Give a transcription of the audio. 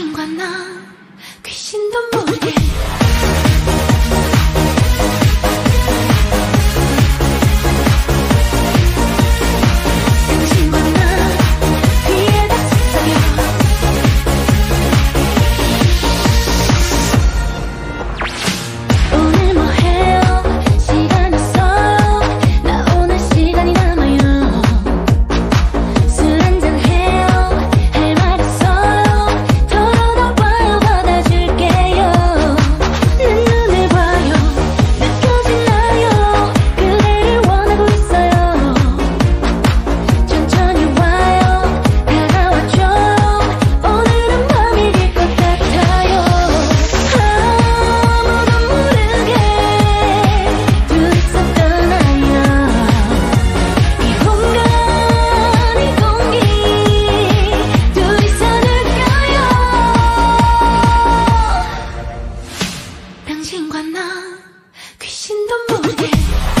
당신과 나 귀신도 모르게 in the morning.